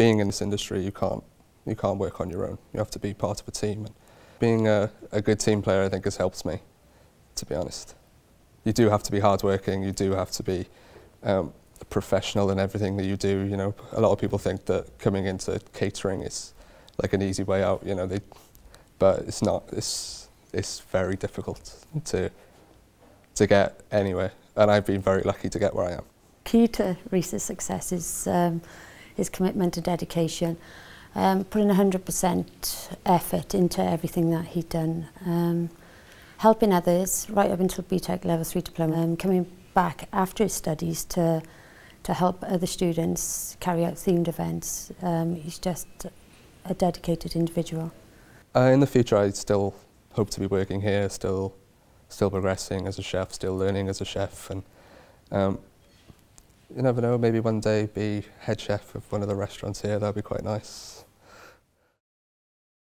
being in this industry, you can't you can't work on your own. You have to be part of a team. And being a, a good team player, I think, has helped me. To be honest, you do have to be hardworking. You do have to be um, professional in everything that you do. You know, a lot of people think that coming into catering is like an easy way out. You know, they, but it's not. It's it's very difficult to to get anywhere, and I've been very lucky to get where I am. Key to Rhys's success is um, his commitment and dedication, um, putting 100% effort into everything that he'd done, um, helping others right up until BTEC level 3 diploma, um, coming back after his studies to to help other students carry out themed events. Um, he's just a dedicated individual. Uh, in the future, I still hope to be working here, still, still progressing as a chef, still learning as a chef, and um, you never know, maybe one day be head chef of one of the restaurants here. That'd be quite nice.